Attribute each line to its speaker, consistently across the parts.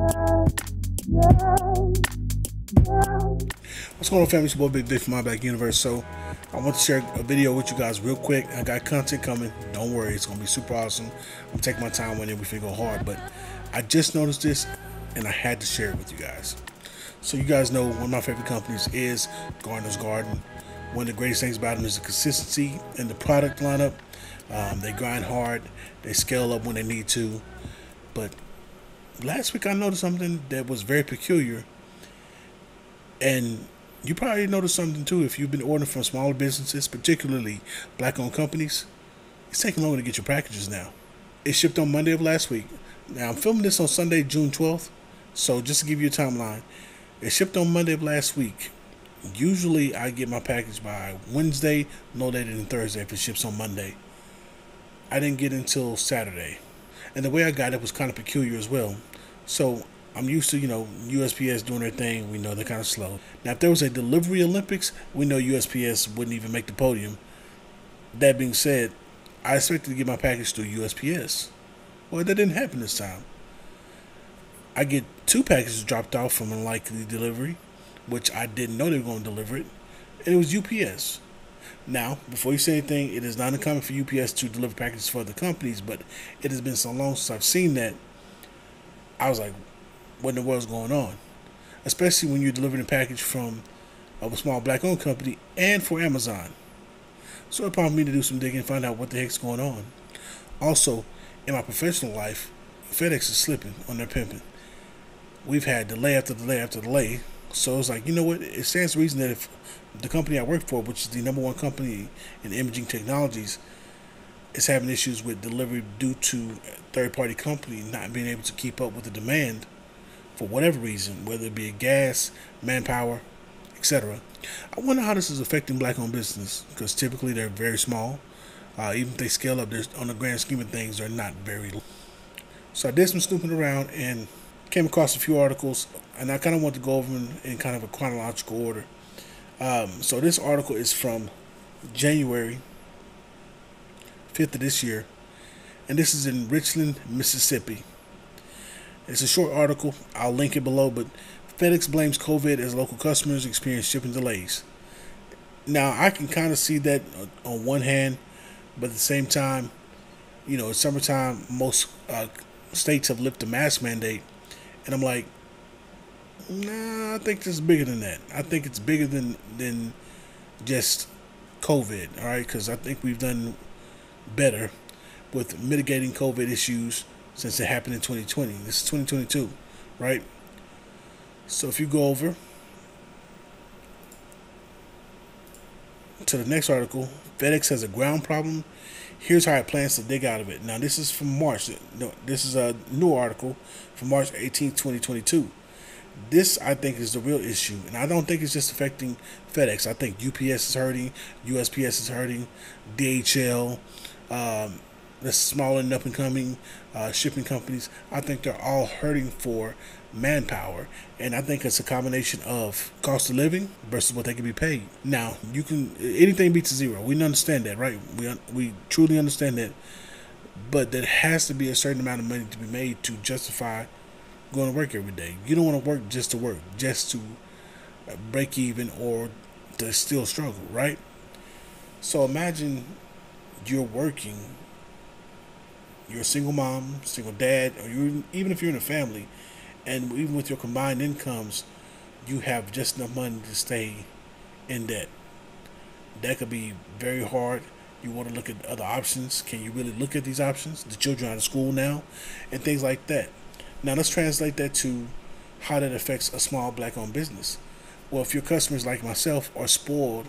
Speaker 1: What's going on, family? It's your boy Big Dick from My Black Universe. So, I want to share a video with you guys real quick. I got content coming. Don't worry, it's gonna be super awesome. I'm taking my time when everything go hard, but I just noticed this, and I had to share it with you guys. So, you guys know one of my favorite companies is Garner's Garden. One of the greatest things about them is the consistency in the product lineup. Um, they grind hard. They scale up when they need to. But last week I noticed something that was very peculiar. And you probably noticed something too if you've been ordering from smaller businesses, particularly black owned companies. It's taking longer to get your packages now. It shipped on Monday of last week. Now I'm filming this on Sunday, June 12th. So just to give you a timeline, it shipped on Monday of last week. Usually I get my package by Wednesday, no later than Thursday if it ships on Monday. I didn't get until Saturday. And the way I got it was kind of peculiar as well. So I'm used to, you know, USPS doing their thing. We know they're kind of slow. Now, if there was a delivery Olympics, we know USPS wouldn't even make the podium. That being said, I expected to get my package through USPS. Well, that didn't happen this time. I get two packages dropped off from unlikely delivery, which I didn't know they were going to deliver it, and it was UPS. Now, before you say anything, it is not uncommon for UPS to deliver packages for other companies, but it has been so long since I've seen that. I was like, what in the world's going on? Especially when you're delivering a package from a small black owned company and for Amazon. So it prompted me to do some digging and find out what the heck's going on. Also, in my professional life, FedEx is slipping on their pimping. We've had delay after delay after delay. So it's like, you know what? It stands to reason that if the company I work for, which is the number one company in imaging technologies, is having issues with delivery due to third party company not being able to keep up with the demand for whatever reason, whether it be gas, manpower, etc. I wonder how this is affecting black owned business because typically they're very small. Uh, even if they scale up, on the grand scheme of things, they're not very. So I did some snooping around and came across a few articles, and I kind of want to go over them in, in kind of a chronological order. Um, so this article is from January 5th of this year, and this is in Richland, Mississippi. It's a short article. I'll link it below, but FedEx blames COVID as local customers experience shipping delays. Now, I can kind of see that on one hand, but at the same time, you know, it's summertime. Most uh, states have lifted the mask mandate, and I'm like, nah, I think this is bigger than that. I think it's bigger than than just COVID. All right, because I think we've done better with mitigating COVID issues since it happened in 2020. This is 2022, right? So if you go over to the next article, FedEx has a ground problem. Here's how it plans to dig out of it. Now, this is from March. No, this is a new article from March 18, 2022. This, I think, is the real issue. And I don't think it's just affecting FedEx. I think UPS is hurting, USPS is hurting, DHL, um, the smaller and up and coming uh, shipping companies, I think they're all hurting for manpower. And I think it's a combination of cost of living versus what they can be paid. Now, you can anything beats zero. We understand that, right? We we truly understand that. But there has to be a certain amount of money to be made to justify going to work every day. You don't want to work just to work, just to uh, break even or to still struggle, right? So imagine you're working you're a single mom, single dad, or you even if you're in a family, and even with your combined incomes, you have just enough money to stay in debt. That could be very hard. You want to look at other options. Can you really look at these options? The children out of school now, and things like that. Now let's translate that to how that affects a small black-owned business. Well, if your customers like myself are spoiled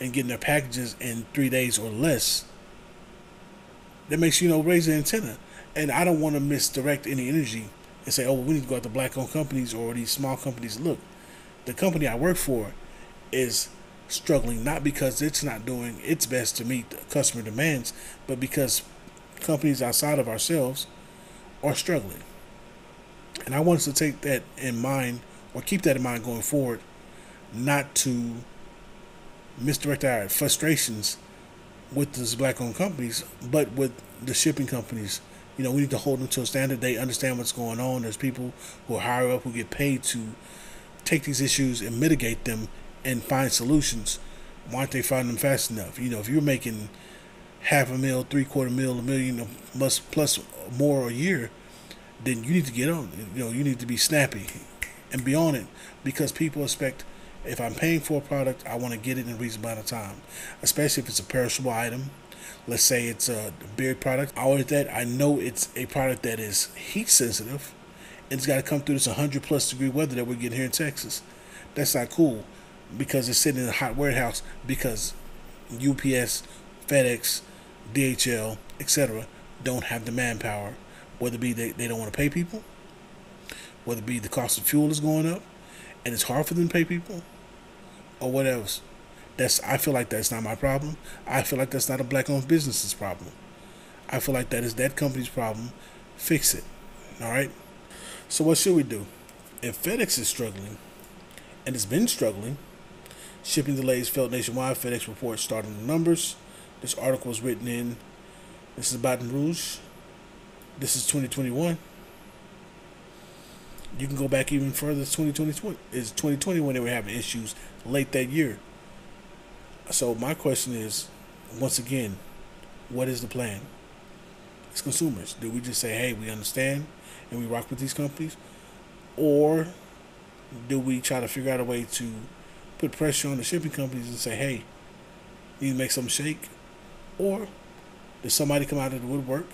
Speaker 1: and getting their packages in three days or less, that makes you know raise the antenna. And I don't want to misdirect any energy and say, oh, well, we need to go out to black-owned companies or these small companies. Look, the company I work for is struggling not because it's not doing its best to meet customer demands, but because companies outside of ourselves are struggling. And I want us to take that in mind or keep that in mind going forward, not to misdirect our frustrations with these black owned companies, but with the shipping companies You know, we need to hold them to a standard. They understand what's going on. There's people who are higher up who get paid to take these issues and mitigate them and find solutions. Why aren't they finding them fast enough? You know, if you're making half a mil, three quarter mil, a million plus plus more a year, then you need to get on. You know, you need to be snappy and be on it because people expect if I'm paying for a product, I want to get it in a reasonable amount of time, especially if it's a perishable item. Let's say it's a beard product. I ordered that. I know it's a product that is heat sensitive. And it's got to come through this 100 plus degree weather that we're getting here in Texas. That's not cool because it's sitting in a hot warehouse because UPS, FedEx, DHL, etc., don't have the manpower. Whether it be they, they don't want to pay people, whether it be the cost of fuel is going up, and it's hard for them to pay people, or what else. That's I feel like that's not my problem. I feel like that's not a black owned business's problem. I feel like that is that company's problem. Fix it. All right. So what should we do? If FedEx is struggling, and it's been struggling, shipping delays felt nationwide. FedEx reports starting the numbers. This article was written in. This is Baton Rouge. This is 2021. You can go back even further. It's 2020. It's 2020 when they were having issues late that year. So my question is, once again, what is the plan? As consumers, do we just say, "Hey, we understand," and we rock with these companies, or do we try to figure out a way to put pressure on the shipping companies and say, "Hey, you need to make something shake," or does somebody come out of the woodwork,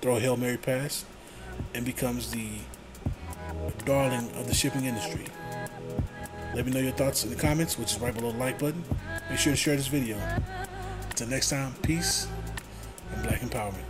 Speaker 1: throw a hail mary pass, and becomes the darling of the shipping industry? Let me know your thoughts in the comments, which is right below the like button. Make sure to share this video. Until next time, peace and black empowerment.